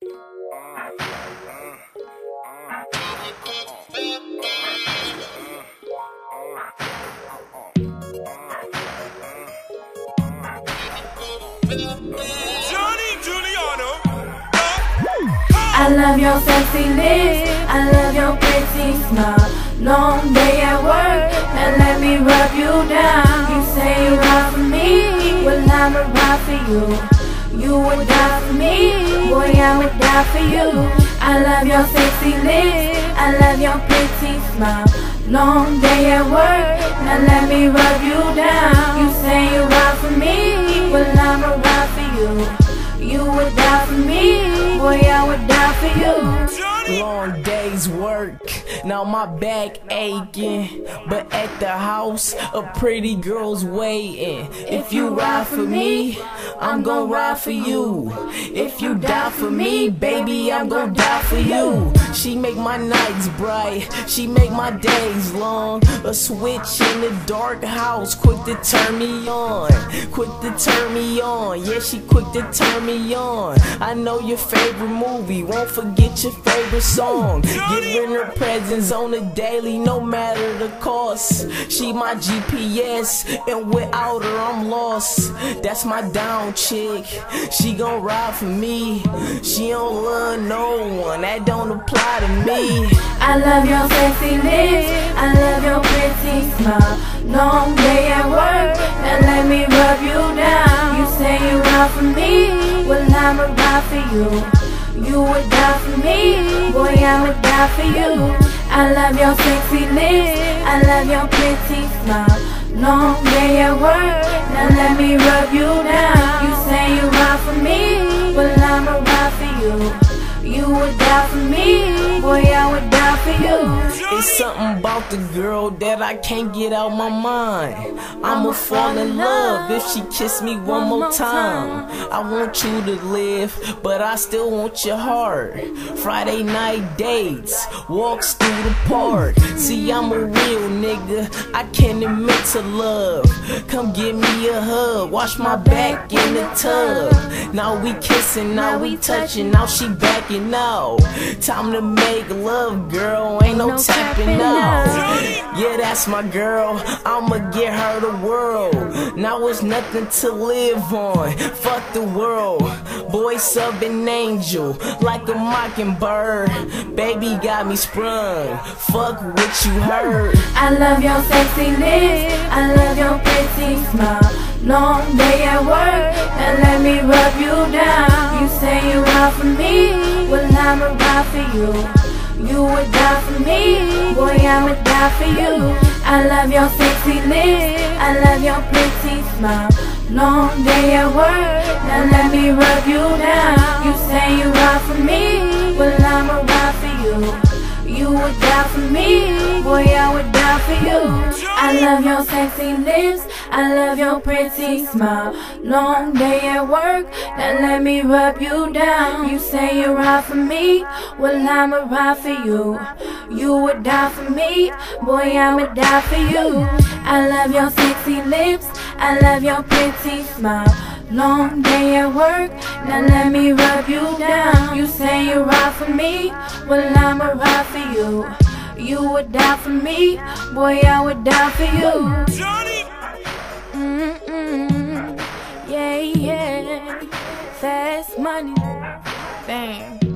I love your sexy lips, I love your pretty smile. Long day at work, now let me rub you down. You say you ride for me, well I'ma ride for you. You would die for me, boy I would die for you. I love your sexy lips, I love your pretty smile. Long day at work, now let me rub you down. You say you ride for me, well I'ma ride for you. You would die for me, boy, I would die for you. Johnny. Long days work, now my back aching. But at the house, a pretty girl's waiting. If you ride for me, I'm gon' ride for you. If you die for me, baby, I'm gon' die for you. She make my nights bright, she make my days long. A switch in the dark house, quick to turn me on. Quick to turn me on, yeah, she quick to turn me on. I know your favorite movie, won't forget your favorite song. Giving her presents on the daily, no matter the cost. She my GPS, and without her, I'm lost. That's my down chick, she gon' ride for me. She don't love no one, that don't apply to me. I love your sexy lips, I love your pretty smile. Long day at work, now let me rub you down. You say you ride for me, well I'ma ride for you. You would die for me, boy I would die for you. I love your sexy lips, I love your pretty smile. Long day at work, now let me rub you down. You say you ride for me, well I'ma ride for you. You would die for me, boy I would die. It's something about the girl that I can't get out my mind. I'ma fall in love if she kiss me one more time. I want you to live, but I still want your heart. Friday night dates, walks through the park. See, I'm a real nigga, I can't admit to love. Come give me a hug, wash my back in the tub. Now we kissing, now we touching, now she backing out. Time to make love, girl, ain't no out. Yeah, that's my girl, I'ma get her the world. Now it's nothing to live on, fuck the world. Boy, an angel, like a mockingbird. Baby got me sprung, fuck what you heard. I love your sexy lips, I love your pretty smile. Long day at work, now let me rub you down. You say you ride for me, well I'ma ride for you. You would die for me, boy I would die for you. I love your sexy lips, I love your pretty smile. Long day at work, now let me rub you down. You say you ride for me, well I'ma ride for you. You would die for me, boy I I love your sexy lips, I love your pretty smile. Long day at work, now let me rub you down. You say you ride for me, well I'ma ride for you. You would die for me, boy I would die for you. I love your sexy lips, I love your pretty smile. Long day at work, now let me rub you down. You say you ride for me, well I'ma ride for you. You would die for me, boy I would die for you. Johnny. Mm-mm. Yeah, yeah. Fast money. Bang.